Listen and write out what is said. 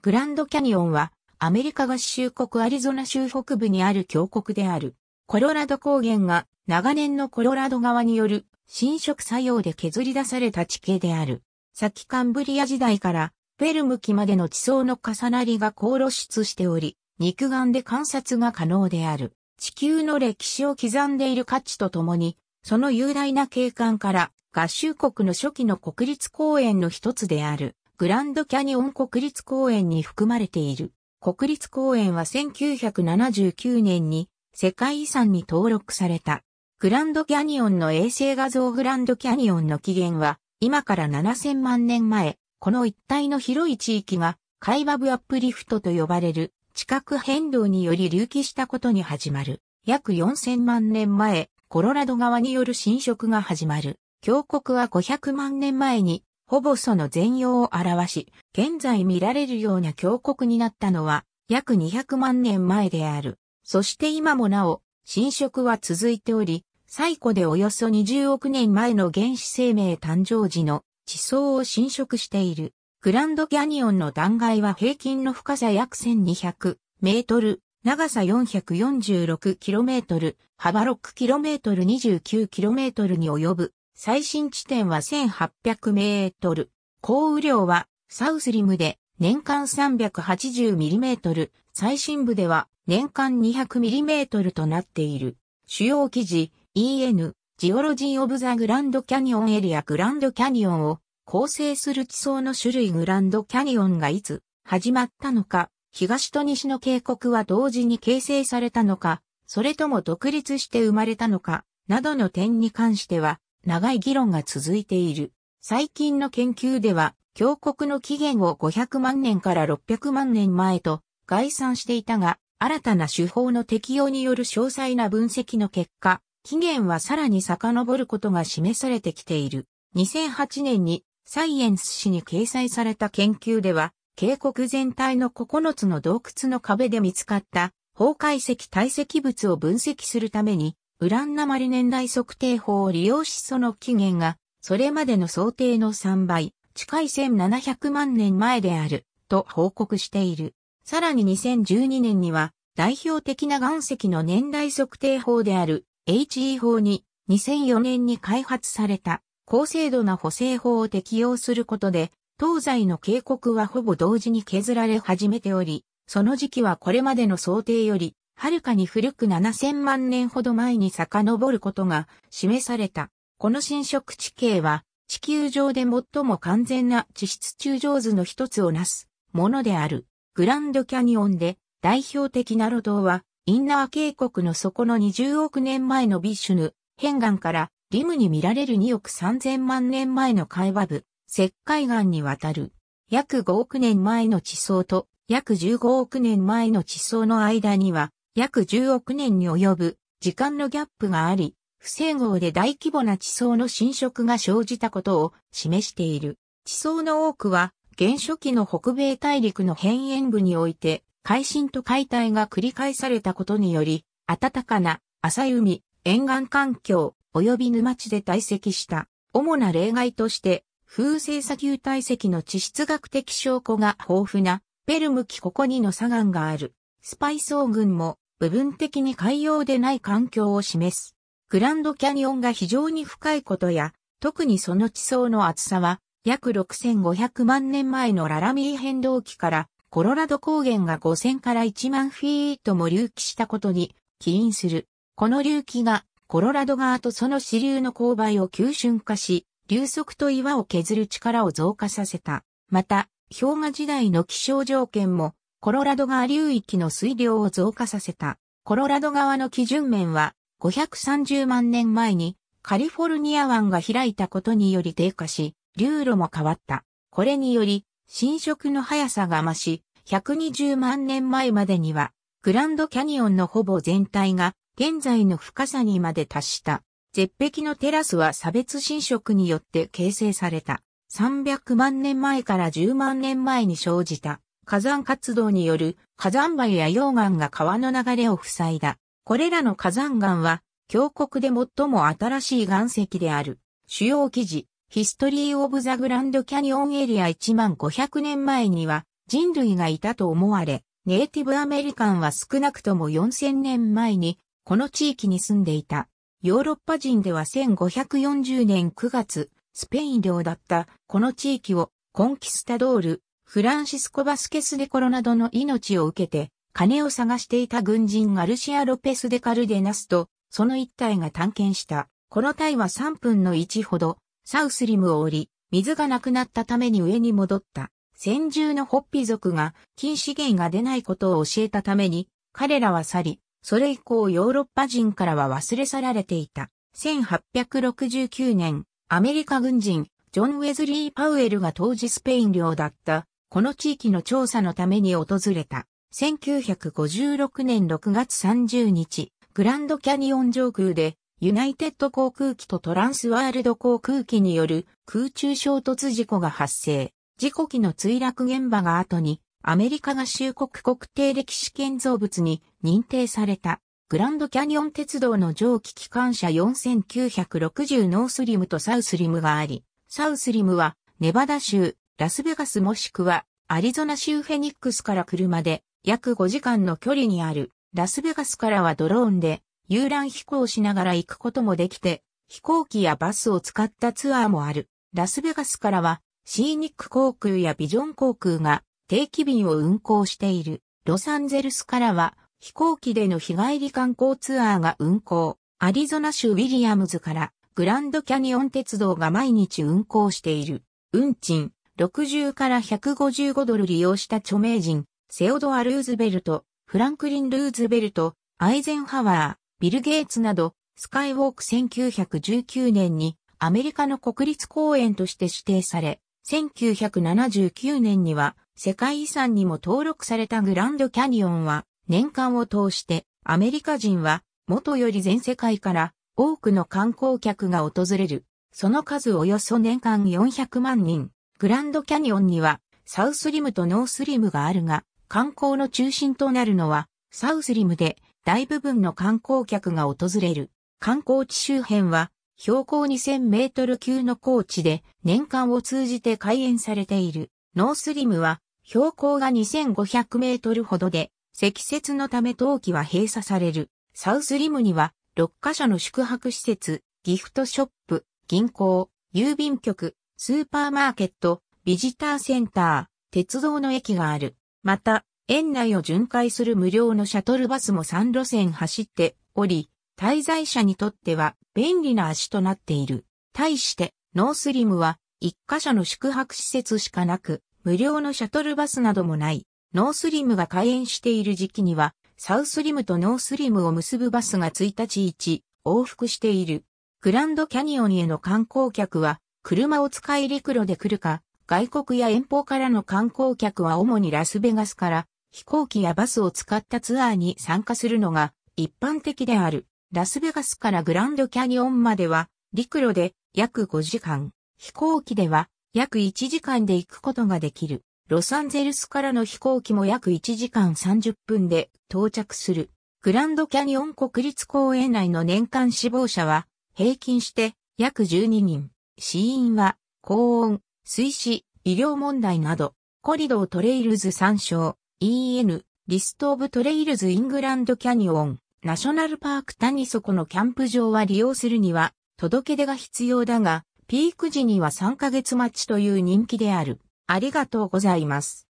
グランドキャニオンはアメリカ合衆国アリゾナ州北部にある峡谷である。コロラド高原が長年のコロラド川による侵食作用で削り出された地形である。先カンブリア時代からベルム期までの地層の重なりが高露出しており、肉眼で観察が可能である。地球の歴史を刻んでいる価値とともに、その雄大な景観から合衆国の初期の国立公園の一つである。グランドキャニオン国立公園に含まれている。国立公園は1979年に世界遺産に登録された。グランドキャニオンの衛星画像グランドキャニオンの起源は今から7000万年前、この一帯の広い地域がカイバブアップリフトと呼ばれる地殻変動により隆起したことに始まる。約4000万年前、コロラド川による侵食が始まる。峡谷は500万年前にほぼその全容を表し、現在見られるような峡谷になったのは約200万年前である。そして今もなお、侵食は続いており、最古でおよそ20億年前の原始生命誕生時の地層を侵食している。グランドキャニオンの断崖は平均の深さ約1200メートル、長さ 446km、幅 6km29km に及ぶ。最深地点は1800メートル。降雨量はサウスリムで年間380ミリメートル、最深部では年間200ミリメートルとなっている。主要記事 EN Geology of the Grand Canyon area グランド・キャニオンを構成する地層の種類グランド・キャニオンがいつ始まったのか、東と西の渓谷は同時に形成されたのか、それとも独立して生まれたのか、などの点に関しては、長い議論が続いている。最近の研究では、峡谷の起源を500万年から600万年前と概算していたが、新たな手法の適用による詳細な分析の結果、起源はさらに遡ることが示されてきている。2008年にサイエンス誌に掲載された研究では、渓谷全体の9つの洞窟の壁で見つかった崩壊石堆積物を分析するためにウランナマリ年代測定法を利用しその起源が、それまでの想定の3倍、近い1700万年前である、と報告している。さらに2012年には、代表的な岩石の年代測定法である HE 法に、2004年に開発された高精度な補正法を適用することで、東西の渓谷はほぼ同時に削られ始めており、その時期はこれまでの想定よりはるかに古く7000万年ほど前に遡ることが示された。この侵食地形は地球上で最も完全な地質中上図の一つをなすものである。グランドキャニオンで代表的な路道はインナー渓谷の底の20億年前のビッシュヌ、変岩からリムに見られる2億3000万年前の海馬部、石灰岩にわたる。約5億年前の地層と約15億年前の地層の間には約10億年に及ぶ時間のギャップがあり、不整合で大規模な地層の侵食が生じたことを示している。地層の多くは原初期の北米大陸の辺縁部において海進と解体が繰り返されたことにより、暖かな浅い海、沿岸環境、及び沼地で堆積した。主な例外として、風星砂丘堆積の地質学的証拠が豊富な、ペルムキここにの砂岩がある。スパイ層群も部分的に海洋でない環境を示す。グランドキャニオンが非常に深いことや、特にその地層の厚さは、約6500万年前のララミー変動期から、コロラド高原が5000から1万フィートも隆起したことに起因する。この隆起が、コロラド川とその支流の勾配を急瞬化し、流速と岩を削る力を増加させた。また、氷河時代の気象条件もコロラド川流域の水量を増加させた。コロラド川の基準面は530万年前にカリフォルニア湾が開いたことにより低下し、流路も変わった。これにより侵食の速さが増し、120万年前までにはグランドキャニオンのほぼ全体が現在の深さにまで達した。絶壁のテラスは差別侵食によって形成された。300万年前から10万年前に生じた火山活動による火山灰や溶岩が川の流れを塞いだ。これらの火山岩は、峡谷で最も新しい岩石である。主要記事、ヒストリー・オブ・ザ・グランド・キャニオン・エリア1万500年前には、人類がいたと思われ、ネイティブアメリカンは少なくとも4000年前にこの地域に住んでいた。ヨーロッパ人では1540年9月、スペイン領だったこの地域をコンキスタドール、フランシスコ・バスケス・デコロなどの命を受けて金を探していた軍人ガルシア・ロペス・デ・カルデナスとその一体が探検した。この隊は3分の1ほどサウスリムを降り、水がなくなったために上に戻った。先住のホッピ族が金資源が出ないことを教えたために彼らは去り、それ以降ヨーロッパ人からは忘れ去られていた。1869年、アメリカ軍人、ジョン・ウェズリー・パウエルが当時スペイン領だった、この地域の調査のために訪れた。1956年6月30日、グランドキャニオン上空で、ユナイテッド航空機とトランスワールド航空機による空中衝突事故が発生。事故機の墜落現場が後に、アメリカ合衆国国定歴史建造物に認定された。グランドキャニオン鉄道の蒸気機関車4960ノースリムとサウスリムがあり、サウスリムはネバダ州、ラスベガスもしくはアリゾナ州フェニックスから車で約5時間の距離にあるラスベガスからはドローンで遊覧飛行しながら行くこともできて飛行機やバスを使ったツアーもある。ラスベガスからはシーニック航空やビジョン航空が定期便を運航している。ロサンゼルスからは飛行機での日帰り観光ツアーが運航。アリゾナ州ウィリアムズからグランドキャニオン鉄道が毎日運行している。運賃、60から155ドル利用した著名人、セオドア・ルーズベルト、フランクリン・ルーズベルト、アイゼンハワー、ビル・ゲイツなど、スカイウォーク1919年にアメリカの国立公園として指定され、1979年には世界遺産にも登録されたグランドキャニオンは年間を通してアメリカ人は元より全世界から多くの観光客が訪れる。その数およそ年間400万人。グランドキャニオンにはサウスリムとノースリムがあるが、観光の中心となるのはサウスリムで大部分の観光客が訪れる。観光地周辺は標高2000メートル級の高地で年間を通じて開園されている。ノースリムは標高が2500メートルほどで積雪のため冬季は閉鎖される。サウスリムには6カ所の宿泊施設、ギフトショップ、銀行、郵便局、スーパーマーケット、ビジターセンター、鉄道の駅がある。また、園内を巡回する無料のシャトルバスも3路線走っており、滞在者にとっては便利な足となっている。対して、ノースリムは1カ所の宿泊施設しかなく、無料のシャトルバスなどもない。ノースリムが開園している時期には、サウスリムとノースリムを結ぶバスが1日1往復している。グランドキャニオンへの観光客は、車を使い陸路で来るか、外国や遠方からの観光客は主にラスベガスから飛行機やバスを使ったツアーに参加するのが一般的である。ラスベガスからグランドキャニオンまでは陸路で約5時間、飛行機では約1時間で行くことができる。ロサンゼルスからの飛行機も約1時間30分で到着する。グランドキャニオン国立公園内の年間死亡者は平均して約12人。死因は高温、水死、医療問題など、コリドートレイルズ参照、EN、リストオブトレイルズイングランドキャニオン、ナショナルパーク谷底のキャンプ場は利用するには届け出が必要だが、ピーク時には3ヶ月待ちという人気である。ありがとうございます。